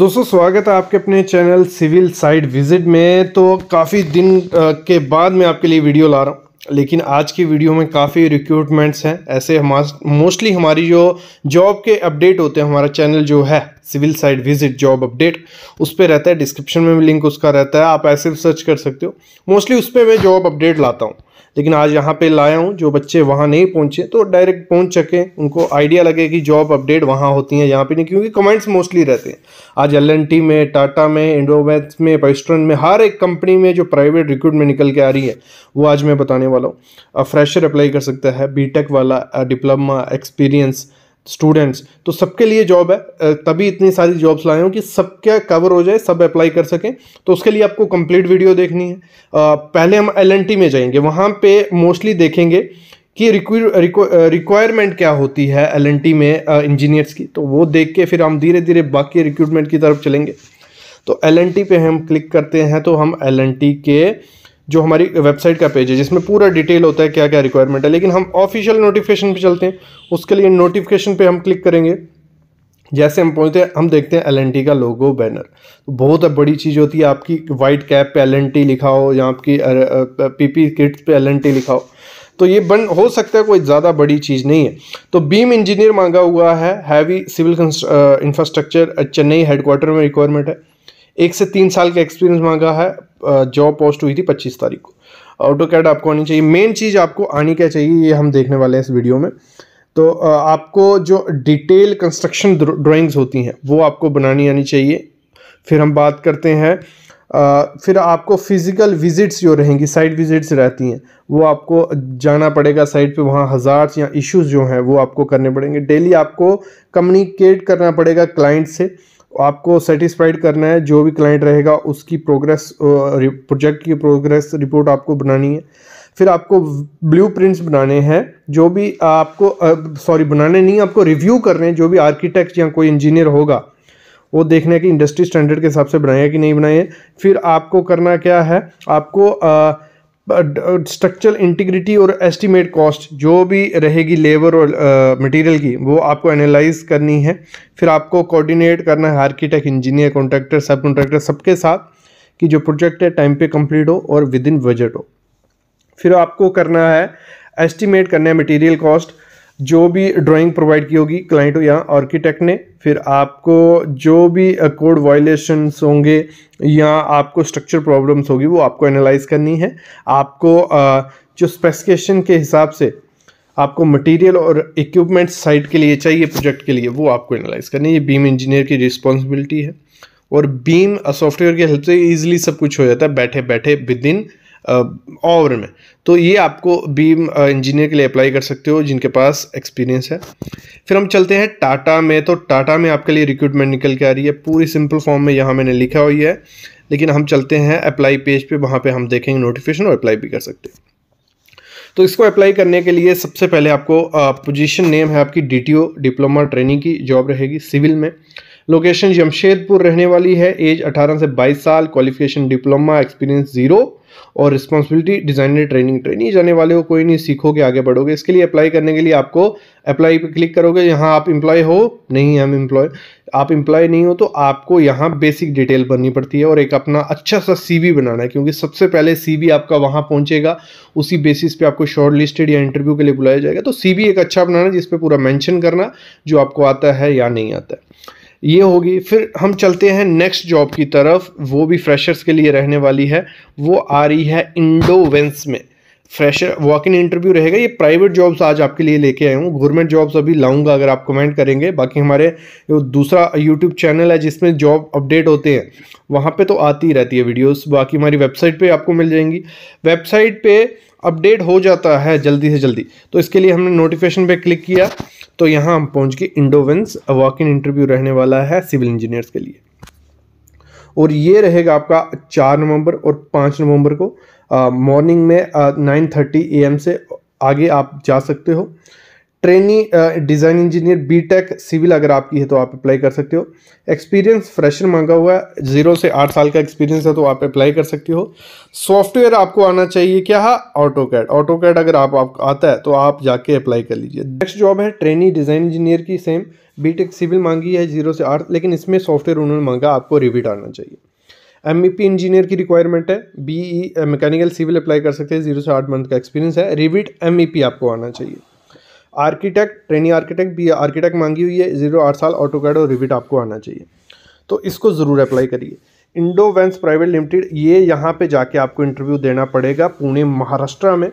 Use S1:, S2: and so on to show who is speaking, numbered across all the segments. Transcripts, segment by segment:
S1: दोस्तों, स्वागत है आपके अपने चैनल सिविल साइड विज़िट में। तो काफ़ी दिन के बाद मैं आपके लिए वीडियो ला रहा हूँ, लेकिन आज की वीडियो में काफ़ी रिक्रूटमेंट्स हैं। ऐसे हमारे मोस्टली हमारी जो जॉब के अपडेट होते हैं, हमारा चैनल जो है civil side visit job update, उस पर रहता है, डिस्क्रिप्शन में भी लिंक उसका रहता है, आप ऐसे सर्च कर सकते हो। मोस्टली उस पर मैं जॉब अपडेट लाता हूँ, लेकिन आज यहाँ पे लाया हूँ, जो बच्चे वहाँ नहीं पहुँचे तो डायरेक्ट पहुँच सके उनको आइडिया लगे कि जॉब अपडेट वहाँ होती हैं, यहाँ पे नहीं, क्योंकि कमेंट्स मोस्टली रहते हैं। आज एल में टाटा में इंडोवेंस में पेस्ट्रन में, हर एक कंपनी में जो प्राइवेट रिक्रूटमेंट निकल के आ रही है, वो आज मैं बताने वाला हूँ। फ्रेशर अप्लाई कर सकता है बीटेक वाला डिप्लोमा एक्सपीरियंस स्टूडेंट्स तो सबके लिए जॉब है। तभी इतनी सारी जॉब्स लाए हूँ कि सबका कवर हो जाए, सब अप्लाई कर सकें। तो उसके लिए आपको कंप्लीट वीडियो देखनी है। पहले हम एलएनटी में जाएँगे। वहाँ पे मोस्टली देखेंगे कि रिक्वायरमेंट क्या होती है एलएनटी में इंजीनियर्स की। तो वो देख के फिर हम धीरे धीरे बाकी रिक्रूटमेंट की तरफ़ चलेंगे। तो एल पे हम क्लिक करते हैं। तो हम एलएनटी के जो हमारी वेबसाइट का पेज है, जिसमें पूरा डिटेल होता है क्या क्या रिक्वायरमेंट है, लेकिन हम ऑफिशियल नोटिफिकेशन पे चलते हैं। उसके लिए नोटिफिकेशन पे हम क्लिक करेंगे। जैसे हम पहुँचते हैं, हम देखते हैं एलएनटी का लोगो बैनर तो बहुत बड़ी चीज़ होती है, आपकी वाइट कैप पे एल लिखा हो, या आपकी पीपी किट्स पे एल लिखा हो। तो ये बन, हो सकता है कोई ज़्यादा बड़ी चीज़ नहीं है। तो बीम इंजीनियर मांगा हुआ है heavy civil infrastructure Chennai headquarter में रिक्वायरमेंट है। एक से तीन साल का एक्सपीरियंस मांगा है जॉब पोस्ट हुई थी पच्चीस तारीख को। ऑटो कैड आपको आनी चाहिए। मेन चीज़ आपको आनी क्या चाहिए, ये हम देखने वाले हैं इस वीडियो में। तो आपको जो डिटेल कंस्ट्रक्शन ड्राइंग्स होती हैं, वो आपको बनानी आनी चाहिए। फिर हम बात करते हैं फिर आपको फ़िज़िकल विजिट्स जो रहेंगी साइट विजिट्स रहती हैं, वो आपको जाना पड़ेगा साइट पे। वहाँ हज़ार्स या इश्यूज़ जो हैं, वो आपको करने पड़ेंगे। डेली आपको कम्युनिकेट करना पड़ेगा क्लाइंट से। आपको सेटिस्फाइड करना है, जो भी क्लाइंट रहेगा, उसकी प्रोग्रेस प्रोजेक्ट की प्रोग्रेस रिपोर्ट आपको बनानी है। फिर आपको ब्लू प्रिंट्स बनाने हैं, जो भी आपको सॉरी बनाने नहीं, आपको रिव्यू करने हैं, जो भी आर्किटेक्ट या कोई इंजीनियर होगा, वो देखने की इंडस्ट्री स्टैंडर्ड के हिसाब से बनाए हैं कि नहीं बनाए फिर आपको करना क्या है, आपको स्ट्रक्चरल इंटीग्रिटी और एस्टिमेट कॉस्ट जो भी रहेगी लेबर और मटेरियल की, वो आपको एनालाइज करनी है। फिर आपको कोऑर्डिनेट करना है architect engineer contractor sub contractor सबके साथ कि जो प्रोजेक्ट है टाइम पे कंप्लीट हो और विद इन बजट हो। फिर आपको करना है एस्टिमेट करना है मटेरियल कॉस्ट जो भी ड्राइंग प्रोवाइड की होगी क्लाइंट या आर्किटेक्ट ने, फिर आपको जो भी कोड वायलेशंस होंगे या आपको स्ट्रक्चर प्रॉब्लम्स होगी, वो आपको एनालाइज करनी है। आपको जो स्पेसिफिकेशन के हिसाब से आपको मटेरियल और इक्विपमेंट साइट के लिए चाहिए प्रोजेक्ट के लिए, वो आपको एनालाइज करनी है। ये बीम इंजीनियर की रिस्पॉन्सिबिलिटी है। और बीम सॉफ्टवेयर की हेल्प से ईजिली सब कुछ हो जाता है। बैठे बैठे विद इन ओवर में। तो ये आपको बीम इंजीनियर के लिए अप्लाई कर सकते हो, जिनके पास एक्सपीरियंस है। फिर हम चलते हैं टाटा में। तो टाटा में आपके लिए रिक्रूटमेंट निकल के आ रही है। पूरी सिंपल फॉर्म में यहाँ मैंने लिखा हुई है। लेकिन हम चलते हैं अप्लाई पेज पे। वहाँ पे हम देखेंगे नोटिफिकेशन और अप्लाई भी कर सकते हैं। तो इसको अप्लाई करने के लिए सबसे पहले आपको पोजीशन नेम है आपकी। डीटीओ डिप्लोमा ट्रेनिंग की जॉब रहेगी। सिविल में। लोकेशन जमशेदपुर रहने वाली है एज 18 से 22 साल क्वालिफिकेशन डिप्लोमा एक्सपीरियंस ज़ीरो और रिस्पॉन्सिबिलिटी डिज़ाइनर ट्रेनिंग ट्रेनिंग जाने वाले हो, कोई नहीं, सीखोगे, आगे बढ़ोगे। इसके लिए अप्लाई करने के लिए आपको अप्लाई पे क्लिक करोगे। यहाँ आप एम्प्लॉय हो, नहीं, हम एम्प्लॉय आप एम्प्लॉय नहीं हो तो आपको यहाँ बेसिक डिटेल भरनी पड़ती है और एक अपना अच्छा सा सीवी बनाना है, क्योंकि सबसे पहले सीवी आपका वहाँ पहुँचेगा, उसी बेसिस पे आपको शॉर्ट लिस्टेड या इंटरव्यू के लिए बुलाया जाएगा। तो सीवी एक अच्छा बनाना जिस पे पूरा मैंशन करना, जो आपको आता है या नहीं आता है। ये होगी। फिर हम चलते हैं नेक्स्ट जॉब की तरफ़। वो भी फ्रेशर्स के लिए रहने वाली है। वो आ रही है इंडोवेंस में। फ्रेशर वॉक इन इंटरव्यू रहेगा। ये प्राइवेट जॉब्स आज आपके लिए लेके आया हूँ। गवर्नमेंट जॉब्स अभी लाऊँगा अगर आप कमेंट करेंगे। बाकी हमारे जो दूसरा यूट्यूब चैनल है जिसमें जॉब अपडेट होते हैं, वहाँ पे तो आती रहती है वीडियोस बाकी हमारी वेबसाइट पे आपको मिल जाएँगी। वेबसाइट पे अपडेट हो जाता है जल्दी से जल्दी। तो इसके लिए हमने नोटिफिकेशन पे क्लिक किया। तो यहाँ हम पहुँच गए इंडोवेंस वॉक इन इंटरव्यू रहने वाला है सिविल इंजीनियर्स के लिए। और ये रहेगा आपका चार नवंबर और पाँच नवंबर को मॉर्निंग में नाइन थर्टी ए से आगे आप जा सकते हो। Trainee design engineer BTech civil अगर आपकी है तो आप अप्लाई कर सकते हो। एक्सपीरियंस फ्रेशर मांगा हुआ है ज़ीरो से आठ साल का एक्सपीरियंस है तो आप अप्लाई कर सकते हो। सॉफ्टवेयर आपको आना चाहिए क्या? है ऑटो कैड ऑटो कैड अगर आप, आप आता है तो आप जाके अप्लाई कर लीजिए। नेक्स्ट जॉब है ट्रेनी डिज़ाइन इंजीनियर की सेम बीटेक सिविल मांगी है ज़ीरो से आठ लेकिन इसमें सॉफ्टवेयर उन्होंने मांगा आपको रिविट आना चाहिए। एमईपी इंजीनियर की रिक्वायरमेंट है बीई मैकेनिकल सिविल अप्लाई कर सकते हैं ज़ीरो से आठ मंथ का एक्सपीरियंस है। रिविट एम आपको आना चाहिए। आर्किटेक्ट ट्रेनिंग आर्किटेक्ट भी आर्किटेक्ट मांगी हुई है ज़ीरो आठ साल ऑटो कैड और रिविट आपको आना चाहिए। तो इसको ज़रूर अप्लाई करिए। इंडो वेंस प्राइवेट लिमिटेड ये यहाँ पे जाके आपको इंटरव्यू देना पड़ेगा पुणे, महाराष्ट्र में।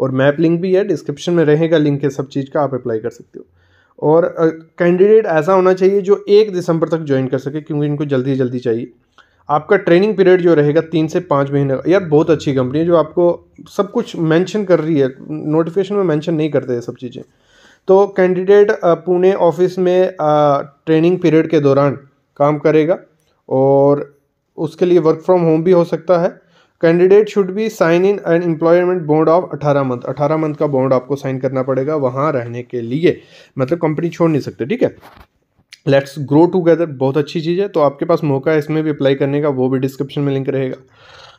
S1: और मैप लिंक भी है डिस्क्रिप्शन में रहेगा लिंक है सब चीज़ का, आप अप्लाई कर सकते हो। और कैंडिडेट ऐसा होना चाहिए जो एक दिसंबर तक ज्वाइन कर सके, क्योंकि इनको जल्दी जल्दी चाहिए। आपका ट्रेनिंग पीरियड जो रहेगा तीन से पाँच महीने का, यार बहुत अच्छी कंपनी है जो आपको सब कुछ मेंशन कर रही है नोटिफिकेशन में मेंशन नहीं करते ये सब चीज़ें। तो कैंडिडेट पुणे ऑफ़िस में ट्रेनिंग पीरियड के दौरान काम करेगा और उसके लिए वर्क फ्रॉम होम भी हो सकता है। Candidate should be sign in an employment bond of 18 month 18 month का बॉन्ड आपको साइन करना पड़ेगा वहाँ रहने के लिए। मतलब कंपनी छोड़ नहीं सकते, ठीक है? लेट्स ग्रो टूगेदर बहुत अच्छी चीज़ है तो आपके पास मौका है इसमें भी अप्लाई करने का वो भी डिस्क्रिप्शन में लिंक रहेगा।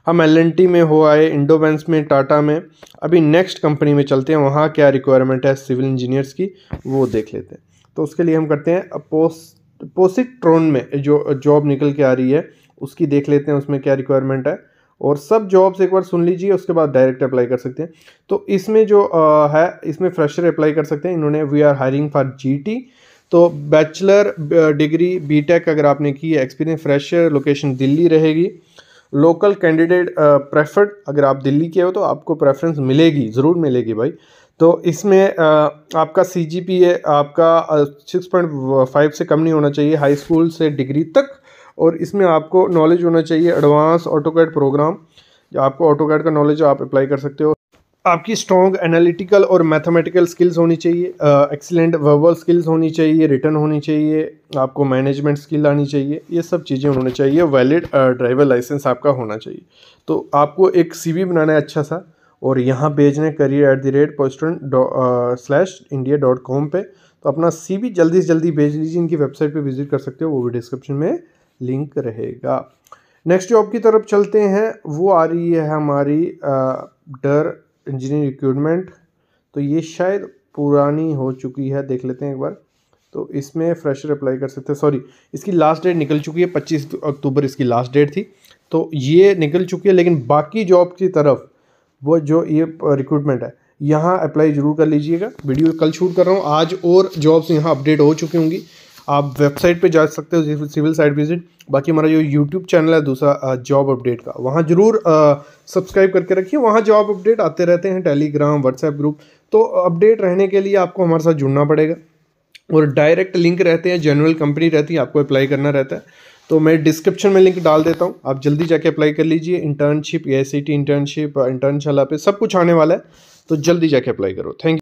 S1: हम एलएनटी में हो आए इंडोबेंस में टाटा में अभी नेक्स्ट कंपनी में चलते हैं वहाँ क्या रिक्वायरमेंट है सिविल इंजीनियर्स की वो देख लेते हैं। तो उसके लिए हम करते हैं पोस्ट पोसिट्रॉन में जो जॉब निकल के आ रही है उसकी देख लेते हैं उसमें क्या रिक्वायरमेंट है और सब जॉब्स एक बार सुन लीजिए उसके बाद डायरेक्ट अप्लाई कर सकते हैं। तो इसमें जो आ, है इसमें फ्रेशर अप्लाई कर सकते हैं इन्होंने we are hiring for GT तो बैचलर डिग्री बीटेक अगर आपने की है एक्सपीरियंस फ्रेशर लोकेशन दिल्ली रहेगी। लोकल कैंडिडेट प्रेफर्ड अगर आप दिल्ली के हो तो आपको प्रेफरेंस मिलेगी ज़रूर मिलेगी भाई। तो इसमें uh, आपका सी जी पी ए आपका सिक्स पॉइंट फाइव से कम नहीं होना चाहिए हाई स्कूल से डिग्री तक। और इसमें आपको नॉलेज होना चाहिए एडवांस ऑटो कैड प्रोग्राम जो आपको ऑटो कैड का नॉलेज आप अप्लाई कर सकते हो। आपकी स्ट्रॉन्ग एनालिटिकल और मैथमेटिकल स्किल्स होनी चाहिए एक्सीलेंट वर्बल स्किल्स होनी चाहिए रिटर्न होनी चाहिए, आपको मैनेजमेंट स्किल आनी चाहिए, ये सब चीज़ें होनी चाहिए वैलिड ड्राइवर लाइसेंस आपका होना चाहिए। तो आपको एक सीवी बनाना है अच्छा सा और यहाँ भेजना करियर एट द रेट पोस्टन स्लैश इंडिया डॉट कॉम पर तो अपना सी जल्दी से जल्दी भेज लीजिए, इनकी वेबसाइट पर विज़िट कर सकते हो, वो भी डिस्क्रिप्शन में लिंक रहेगा। नेक्स्ट जॉब की तरफ़ चलते हैं, वो आ रही है हमारी डर इंजीनियरिंग रिक्रूटमेंट तो ये शायद पुरानी हो चुकी है, देख लेते हैं एक बार। तो इसमें फ्रेशर अप्लाई कर सकते हैं। सॉरी, इसकी लास्ट डेट निकल चुकी है, पच्चीस अक्टूबर इसकी लास्ट डेट थी। तो ये निकल चुकी है, लेकिन बाकी जॉब की तरफ़ वो जो ये रिक्रूटमेंट है, यहाँ अप्लाई ज़रूर कर लीजिएगा। वीडियो कल शूट कर रहा हूँ, आज और जॉब्स यहाँ अपडेट हो चुकी होंगी। आप वेबसाइट पे जा सकते हो सिविल साइट विज़िट बाकी हमारा जो यूट्यूब चैनल है, दूसरा जॉब अपडेट का। वहाँ ज़रूर सब्सक्राइब करके रखिए। वहाँ जॉब अपडेट आते रहते हैं टेलीग्राम व्हाट्सएप ग्रुप तो अपडेट रहने के लिए आपको हमारे साथ जुड़ना पड़ेगा। और डायरेक्ट लिंक रहते हैं जनरल कंपनी रहती है, आपको अप्लाई करना रहता है। तो मैं डिस्क्रिप्शन में लिंक डाल देता हूँ। आप जल्दी जाके अप्लाई कर लीजिए। इंटर्नशिप ए इंटर्नशिप इंटर्नशाला पे सब कुछ आने वाला है। तो जल्दी जाके अप्लाई करो। थैंक